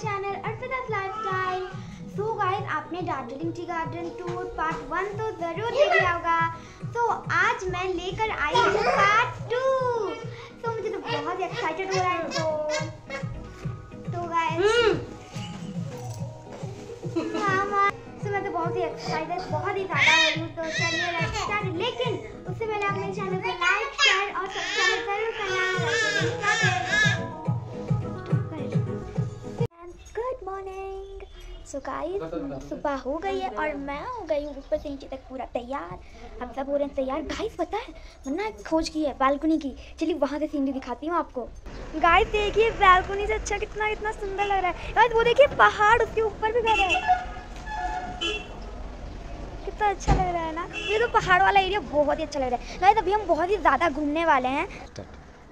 Channel Arpita's lifestyle so guys आपने Darjeeling tea garden tour part one तो ज़रूर देख लिया होगा। तो आज मैं लेकर आई हूँ पार्ट टू तो मुझे तो बहुत एक्साइटेड हो रहा है। तो तो गाइस हाँ तो मैं तो बहुत ही एक्साइटेड बहुत ही ज़्यादा हो रही हूँ। तो चलिए लेट्स स्टार्ट लेकिन उससे पहले आप मेरे चैनल को लाइक शेयर और सब्सक्राइब ज़रूर करना। सो गाइस सुबह हो गई है और मैं हो गई हूँ। ऊपर से नीचे तक पूरा तैयार। हम सब हो रहे हैं तैयार। गाइस पता है मैंने एक खोज की है बालकनी की। चलिए वहाँ से सीनरी दिखाती हूँ आपको। गाइस देखिए बालकनी से अच्छा कितना कितना सुंदर लग रहा है। गाइस वो देखिए पहाड़ उसके ऊपर भी घर है। कितना अच्छा लग रहा है ना? ये तो पहाड़ वाला एरिया बहुत ही अच्छा लग रहा है। गाइस अभी हम बहुत ही ज़्यादा घूमने वाले हैं।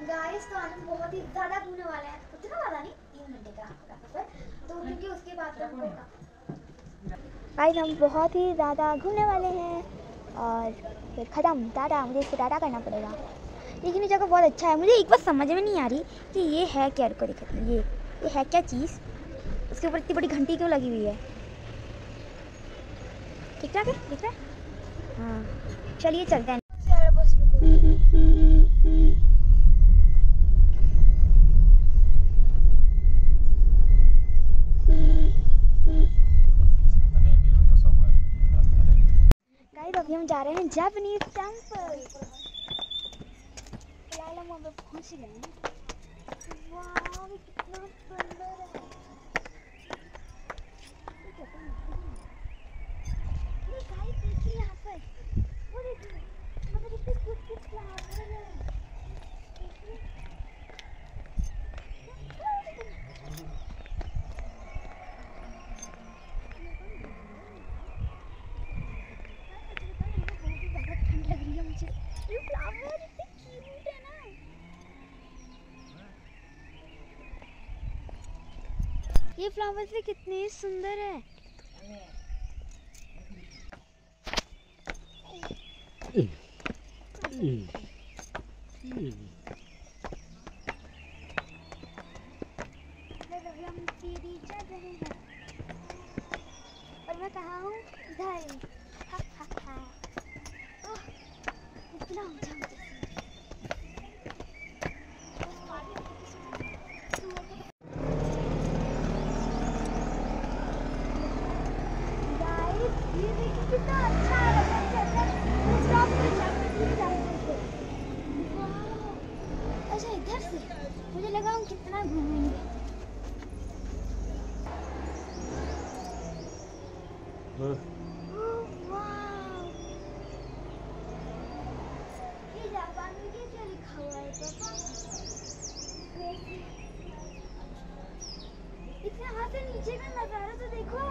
गाइस तो हम बहुत ही ज़्यादा घूमने वाले हैं उतना ज़्यादा नहीं तीन घंटे का सफ़र तो क्योंकि उसके बाद तो गाइस हम बहुत ही ज़्यादा घूमने वाले हैं और फिर ख़त्म। टाटा मुझे इसको टाटा करना पड़ेगा। लेकिन ये जगह बहुत अच्छा है। मुझे एक बार समझ में नहीं आ रही कि ये है क्या? रुको दिखाती हूँ ये ये है क्या चीज़? उसके ऊपर इतनी बड़ी घंटी क्यों लगी हुई है? ठीक ठाक है? रहा है हाँ। चलिए चलते हैं गाइस अभी हम जा रहे हैं जापानीज टेंपल फ़िलहाल हम वहाँ पे गए हैं। कितना सुंदर है ये कैसा मस्त है। ये गाइस देखिए यहाँ पर वो देखिए मतलब इतने कुछ कुछ फ्लावर है देखिए बहुत ही ज़्यादा ठंड लग रही है मुझे ये फ्लावर इतने क्यूट है ना ये फ्लावर्स भी कितने सुंदर है। बस अभी हम सीढ़ी चढ़ रहे हैं और मैं कहाँ हूँ इधर हा, हा, हा। ओह, इतना ऊँचा ऊँचा Guys, ये देखिए कितना अच्छा है अच्छा, अच्छा, अच्छा। Stop करो, stop करो, please stop करो। Wow, अच्छा इधर से मुझे लगा हम कितना घूमेंगे। इतना हुआ इतने हाथ से नीचे का नज़ारा तो देखो।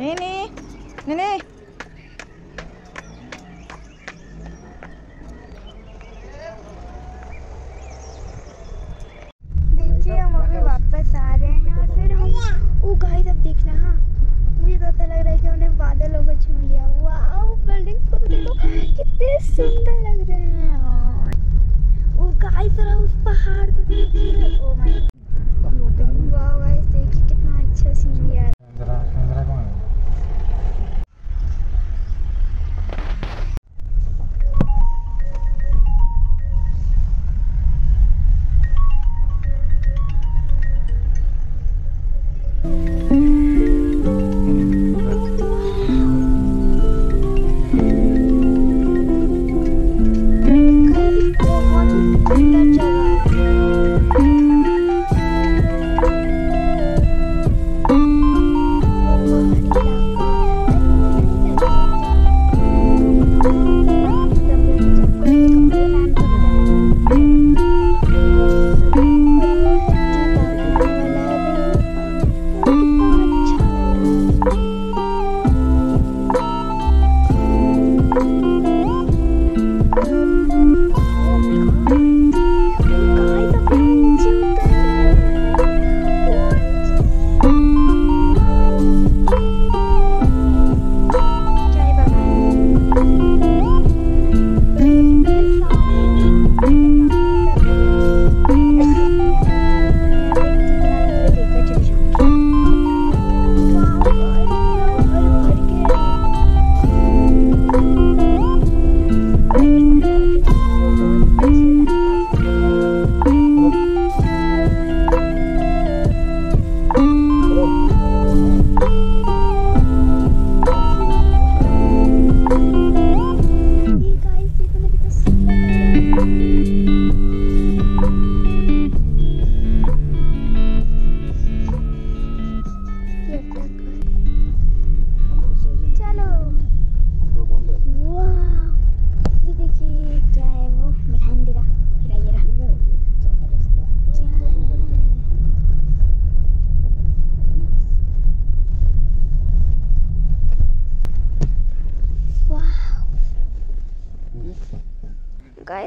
Nini, Nini. हम अभी वापस आ रहे हैं फिर हम ओ गाइस अब देखना हाँ मुझे तो ऐसा लग रहा है कि हमने बादलों को छू लिया बिल्डिंग को देखो कितने सुंदर लग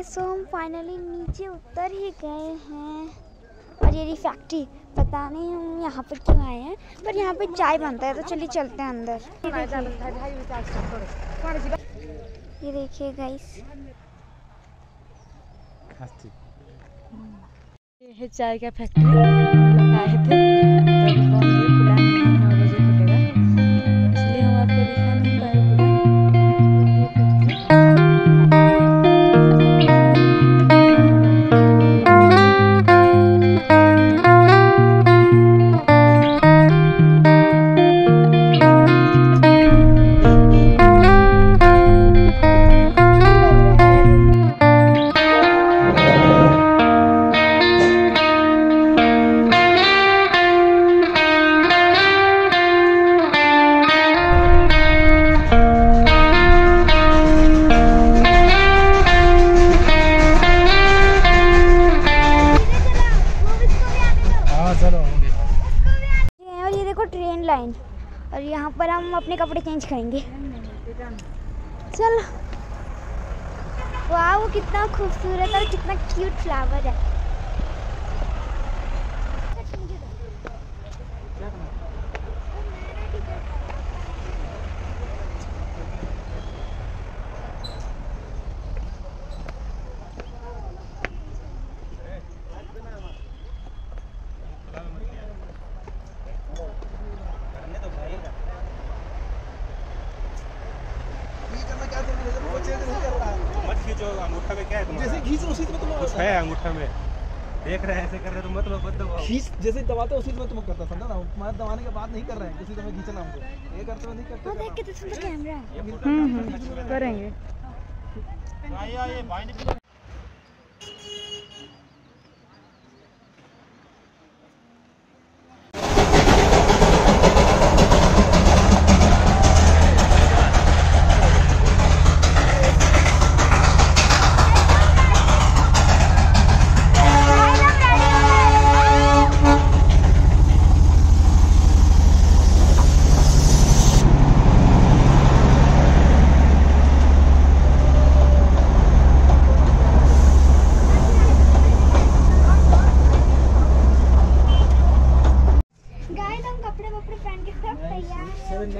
गाइस तो हम फाइनली नीचे उतर ही गए हैं। और ये फैक्ट्री पता नहीं हम यहाँ पर क्यों आए हैं, पर यहाँ पे चाय बनता है तो चलिए चलते हैं अंदर। ये देखिए ये देखिए गाइस ये है चाय का फैक्ट्री लगाए थे। अपने कपड़े चेंज करेंगे। चलो। वाह वो कितना खूबसूरत और कितना क्यूट फ्लावर है मत खींचो अंगूठा में क्या है तुम्हारा जैसे खींच है अंगूठा में। देख रहे हैं ऐसे कर रहे तुम तो मतलब मत दबाओ। खींच जैसे दबाते उसी समय तुम करता समझा ना मैं दबाने के बाद नहीं कर रहे हैं किसी समय खींचना हमको ये करते हुए नहीं वो करते देख तो सुंदर कैमरा है। करेंगे। आइए आइए गाइस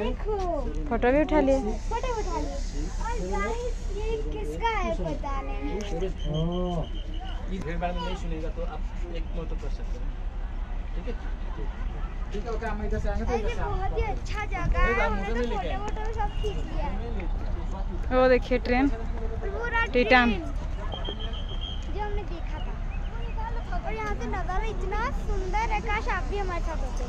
देखो। फ़ोटो भी उठा लिए। फ़ोटो उठा लिए। और गाइस ये किसका है पता नहीं। में नहीं सुनेगा तो आप एक मोटो कर सकते हैं। ठीक है? ठीक है ओके हम इधर से आएँगे तो इधर से बहुत ही अच्छा जगह है। हमने तो फ़ोटो वोटो सब खींच लिया। वो देखिए ट्रेन पूरा टिटान। ट्रेन जो हमने देखा था। और यहाँ से नज़ारा इतना सुंदर है काश आप भी हमारे साथ होते।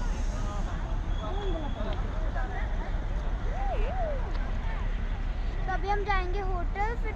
अभी हम जाएँगे होटल फिर